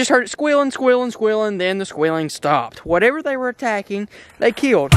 Just heard it squealing, squealing, squealing, then the squealing stopped. Whatever they were attacking, they killed.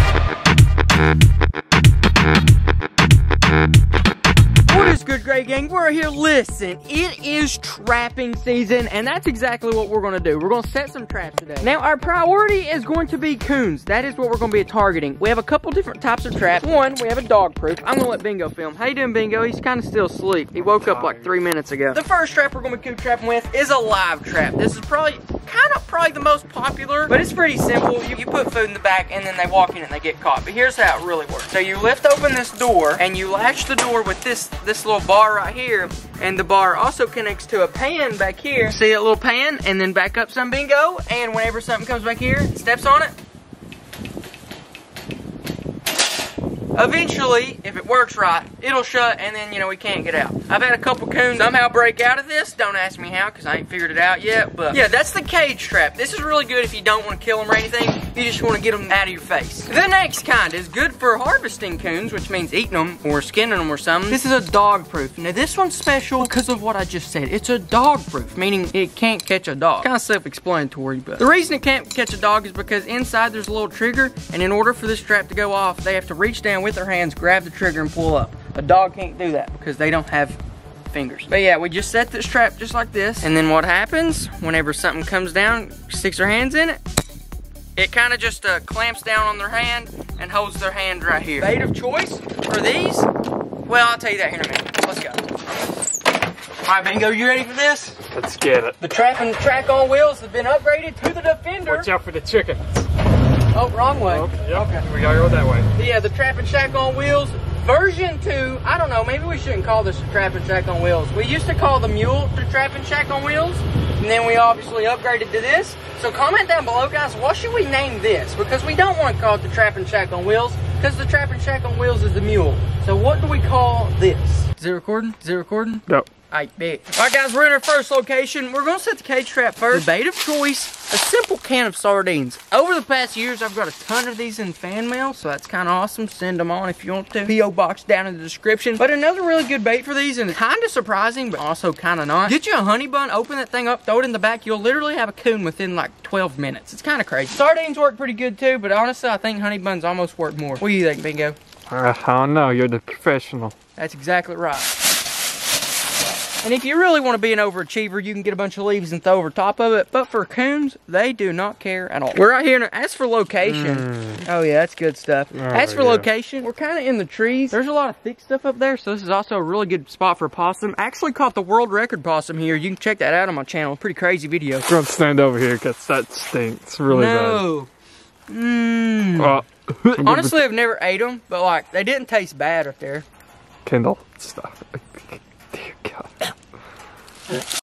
Good, Gray Gang? We're here. Listen, it is trapping season, and that's exactly what we're going to do. We're going to set some traps today. Now, our priority is going to be coons. That is what we're going to be targeting. We have a couple different types of traps. One, we have a dog proof. I'm going to let Bingo film. How you doing, Bingo? He's kind of still asleep. He woke up like three minutes ago. The first trap we're going to be coon trapping with is a live trap. This is probably kind of probably the most popular, but it's pretty simple. You, you put food in the back, and then they walk in and they get caught. But here's how it really works. So you lift open this door, and you latch the door with this this little bar right here, and the bar also connects to a pan back here. See that little pan, and then back up some bingo, and whenever something comes back here, steps on it, Eventually, if it works right, it'll shut and then, you know, we can't get out. I've had a couple coons somehow break out of this. Don't ask me how because I ain't figured it out yet. But yeah, that's the cage trap. This is really good if you don't want to kill them or anything. You just want to get them out of your face. The next kind is good for harvesting coons, which means eating them or skinning them or something. This is a dog proof. Now, this one's special because of what I just said. It's a dog proof, meaning it can't catch a dog. Kind of self-explanatory, but the reason it can't catch a dog is because inside there's a little trigger, and in order for this trap to go off, they have to reach down with their hands, grab the trigger, and pull up. A dog can't do that because they don't have fingers. But yeah, we just set this trap just like this. And then what happens, whenever something comes down, sticks their hands in it, it kind of just uh, clamps down on their hand and holds their hand right here. Bait of choice for these? Well, I'll tell you that here in a minute. Let's go. All right, Bingo, you ready for this? Let's get it. The trap and the track on wheels have been upgraded to the Defender. Watch out for the chickens. Oh, wrong way. Oh, yep. Okay. We gotta go that way. Yeah, the Trap and Shack on Wheels version 2. I don't know, maybe we shouldn't call this the Trap and Shack on Wheels. We used to call the Mule the Trap and Shack on Wheels, and then we obviously upgraded to this. So comment down below, guys, what should we name this? Because we don't want to call it the Trap and Shack on Wheels, because the Trap and Shack on Wheels is the Mule. So what do we call this? Is it recording? Is it recording? No. I bet. All right, guys, we're in our first location. We're gonna set the cage trap first. The bait of choice, a simple can of sardines. Over the past years, I've got a ton of these in fan mail, so that's kind of awesome. Send them on if you want to. P.O. box down in the description. But another really good bait for these, and kind of surprising, but also kind of not. Get you a honey bun, open that thing up, throw it in the back. You'll literally have a coon within like 12 minutes. It's kind of crazy. Sardines work pretty good too, but honestly, I think honey buns almost work more. What do you think, Bingo? Uh, I don't know. You're the professional. That's exactly right. And if you really want to be an overachiever, you can get a bunch of leaves and throw over top of it. But for coons, they do not care at all. We're out here. As for location, mm. oh yeah, that's good stuff. Oh, as for yeah. location, we're kind of in the trees. There's a lot of thick stuff up there, so this is also a really good spot for possum. I actually caught the world record possum here. You can check that out on my channel. Pretty crazy video. We're gonna stand over here because that stinks really no. bad. Mmm. Honestly, I've never ate them, but like they didn't taste bad up there. Kindle stuff.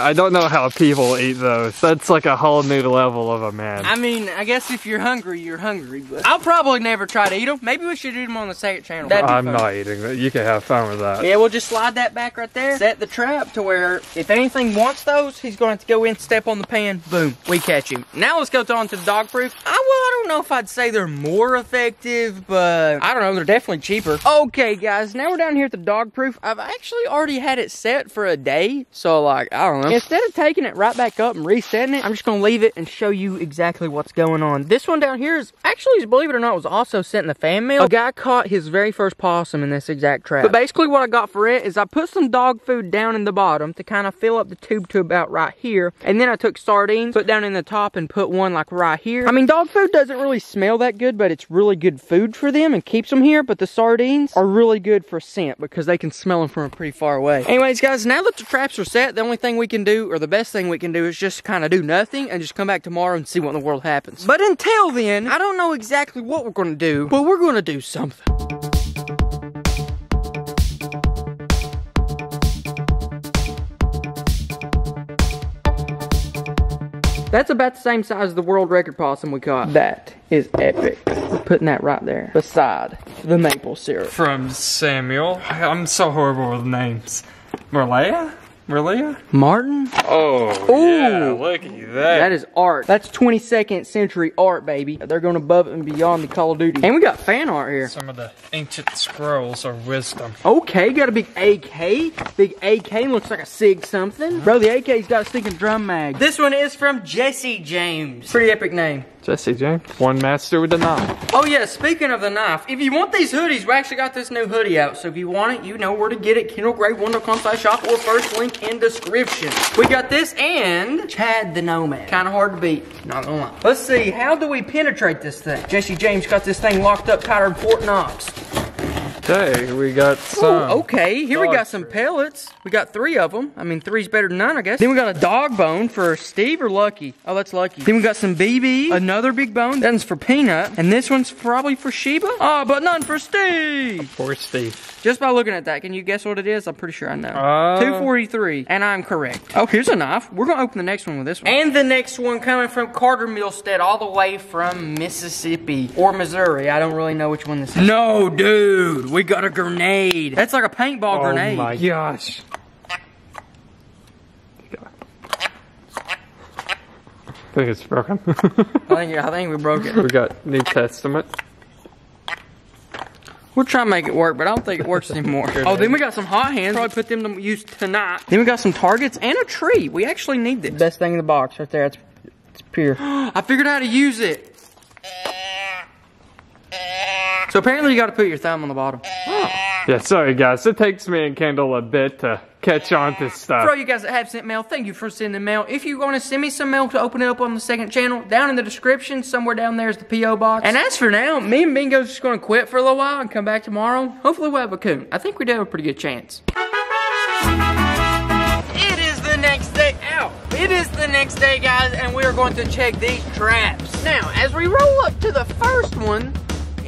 I don't know how people eat those. That's like a whole new level of a man. I mean, I guess if you're hungry, you're hungry, but I'll probably never try to eat them. Maybe we should eat them on the second channel. I'm fun. not eating it. You can have fun with that. Yeah, we'll just slide that back right there. Set the trap to where if anything wants those, he's going to have to go in, step on the pan, boom, we catch him. Now let's go on to the dog proof. I, well, I don't know if I'd say they're more effective, but I don't know, they're definitely cheaper. Okay, guys, now we're down here at the dog proof. I've actually already had it set for a day, so like, I don't know. Instead of taking it right back up and resetting it, I'm just gonna leave it and show you exactly what's going on. This one down here is actually, believe it or not, was also sent in the fan mail. A guy caught his very first possum in this exact trap. But basically what I got for it is I put some dog food down in the bottom to kind of fill up the tube to about right here. And then I took sardines, put down in the top and put one like right here. I mean, dog food doesn't really smell that good, but it's really good food for them and keeps them here. But the sardines are really good for scent because they can smell them from a pretty far away. Anyways, guys, now that the traps are set, the only thing we can do, or the best thing we can do is just kind of do nothing and just come back tomorrow and see what in the world happens. But until then, I don't know exactly what we're going to do, but we're going to do something. That's about the same size as the world record possum we caught. That is epic. We're putting that right there beside the maple syrup. From Samuel. I'm so horrible with names. Marlea? Really? Martin? Oh, Ooh. yeah, look at that. That is art. That's 22nd century art, baby. They're going above and beyond the Call of Duty. And we got fan art here. some of the ancient scrolls of wisdom. Okay, got a big AK. Big AK looks like a SIG something. Bro, the AK's got a stinking drum mag. This one is from Jesse James. Pretty epic name. Jesse James. One master with a knife. Oh yeah, speaking of the knife, if you want these hoodies, we actually got this new hoodie out. So if you want it, you know where to get it. KendallGray1.com slash shop or first link in description. We got this and Chad the Nomad. Kind of hard to beat, not gonna lie. Let's see, how do we penetrate this thing? Jesse James got this thing locked up tighter than Fort Knox. Okay, we got Ooh, some. okay, here we got some pellets. We got three of them. I mean, three's better than none, I guess. Then we got a dog bone for Steve or Lucky. Oh, that's Lucky. Then we got some BB, another big bone. That one's for Peanut, and this one's probably for Sheba. Oh, but none for Steve. Poor Steve. Just by looking at that, can you guess what it is? I'm pretty sure I know. Uh, 243, and I'm correct. Oh, here's a knife. We're gonna open the next one with this one. And the next one coming from Carter Millstead, all the way from Mississippi or Missouri. I don't really know which one this is. No, dude, we got a grenade. That's like a paintball Oh grenade. Oh my gosh. I think it's broken. I think I think we broke it. we got New Testament. We'll try and make it work, but I don't think it works anymore. oh, then we got some hot hands. Probably put them to use tonight. Then we got some targets and a tree. We actually need this. Best thing in the box right there. It's, it's pure. I figured out how to use it. So apparently you got to put your thumb on the bottom. Yeah, sorry guys. It takes me and Kendall a bit to catch on to stuff. For all you guys that have sent mail, thank you for sending mail. If you want to send me some mail to open it up on the second channel, down in the description, somewhere down there is the P.O. box. And as for now, me and Bingo's just going to quit for a little while and come back tomorrow. Hopefully we'll have a coon. I think we do have a pretty good chance. It is the next day out. It is the next day, guys, and we are going to check these traps. Now, as we roll up to the first one,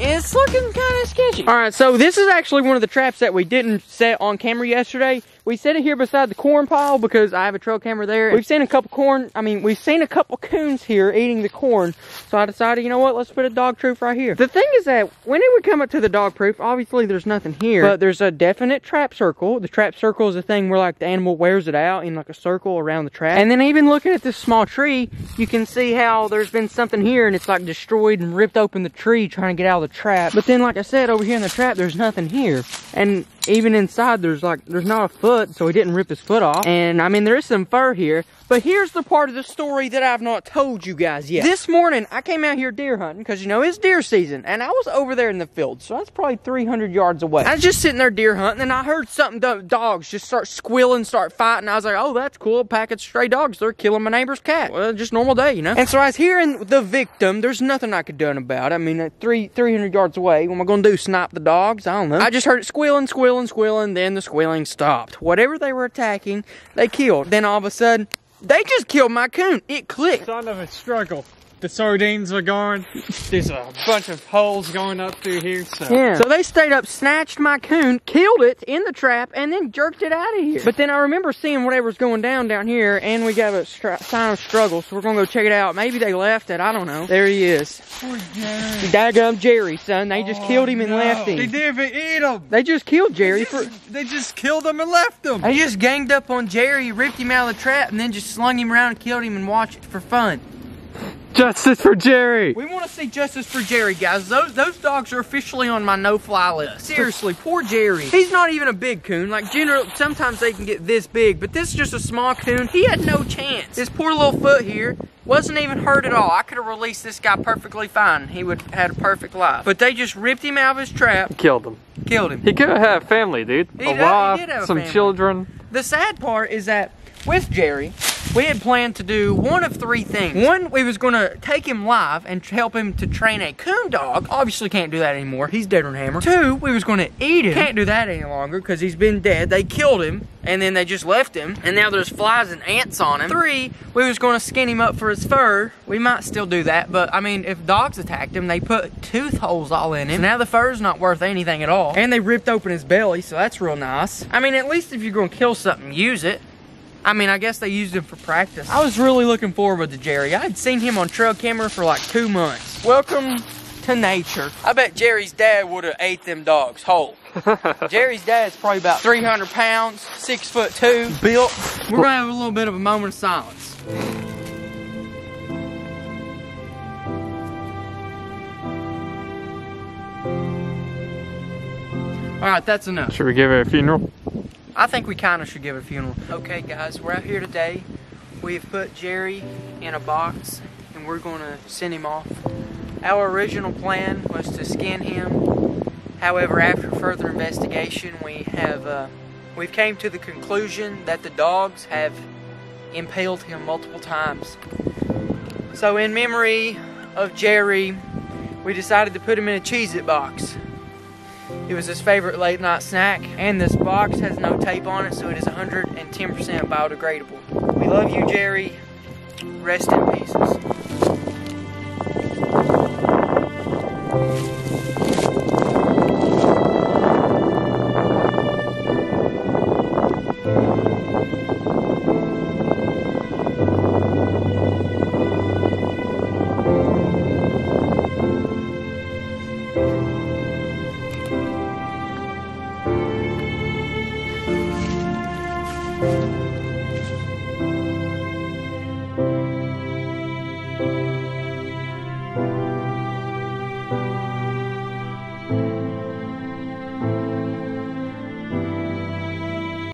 it's looking kind of sketchy. All right, so this is actually one of the traps that we didn't set on camera yesterday. We set it here beside the corn pile because I have a trail camera there. We've seen a couple corn, I mean, we've seen a couple coons here eating the corn. So I decided, you know what, let's put a dog proof right here. The thing is that when it would come up to the dog proof, obviously there's nothing here, but there's a definite trap circle. The trap circle is a thing where like the animal wears it out in like a circle around the trap. And then even looking at this small tree, you can see how there's been something here and it's like destroyed and ripped open the tree trying to get out of the trap. But then like I said, over here in the trap, there's nothing here. And even inside there's like there's not a foot so he didn't rip his foot off. And i mean there is some fur here but here's the part of the story that i've not told you guys yet. This morning i came out here deer hunting because you know it's deer season and i was over there in the field so that's probably 300 yards away. I was just sitting there deer hunting and i heard something do- dogs just start squealing start fighting. I was like oh that's cool a pack of stray dogs they're killing my neighbor's cat. Well just normal day you know? And so i was hearing the victim there's nothing i could do about it. I mean at three 300 yards away what am i gonna do snipe the dogs? I don't know. I just heard it squealing squealing squealing then the squealing stopped. Whatever they were attacking they killed. Then all of a sudden they just killed my coon it clicked Son of a struggle. The sardines are gone. There's a bunch of holes going up through here, so. Yeah. So they stayed up, snatched my coon, killed it in the trap, and then jerked it out of here. But then I remember seeing whatever's going down down here, and we got a sign of struggle, so we're gonna go check it out. Maybe they left it. I don't know. There he is. Poor Jerry. Daggum Jerry, son. They just oh, killed him and left him. They didn't even eat him. They just killed Jerry for. They just killed him and left him. They just ganged up on Jerry, ripped him out of the trap, and then just slung him around and killed him and watched it for fun. Justice for Jerry. We want to see justice for Jerry, guys. Those those dogs are officially on my no-fly list. Seriously, poor Jerry. He's not even a big coon. Like generally, sometimes they can get this big, but this is just a small coon. He had no chance. This poor little foot here wasn't even hurt at all. I could have released this guy perfectly fine. He would have had a perfect life. But they just ripped him out of his trap, Killed him. killed him. He could have had a family, dude. He a did- wife, did have a some family. children. The sad part is that with Jerry, we had planned to do one of three things. One, we was gonna take him live and help him to train a coon dog. Obviously can't do that anymore. He's dead on hammer. Two, we was gonna eat him. Can't do that any longer because he's been dead. They killed him and then they just left him. And now there's flies and ants on him. Three, we was gonna skin him up for his fur. We might still do that, but I mean, if dogs attacked him, they put tooth holes all in him. So now the fur's not worth anything at all. And they ripped open his belly, so that's real nice. I mean, at least if you're gonna kill something, use it. I mean, I guess they used him for practice. I was really looking forward to Jerry. I had seen him on trail camera for like two months. Welcome to nature. I bet Jerry's dad would have ate them dogs whole. Jerry's dad's probably about 300 pounds, six foot two, built. We're gonna have a little bit of a moment of silence. All right, that's enough. Should we give it a funeral? I think we kind of should give it a funeral. Okay, guys, we're out here today. We've put Jerry in a box and we're going to send him off. Our original plan was to skin him. However, after further investigation, we have uh, we've came to the conclusion that the dogs have impaled him multiple times. So, in memory of Jerry, we decided to put him in a Cheez-It box. It was his favorite late night snack, and this box has no tape on it, so it is 110% biodegradable. We love you, Jerry. Rest in pieces.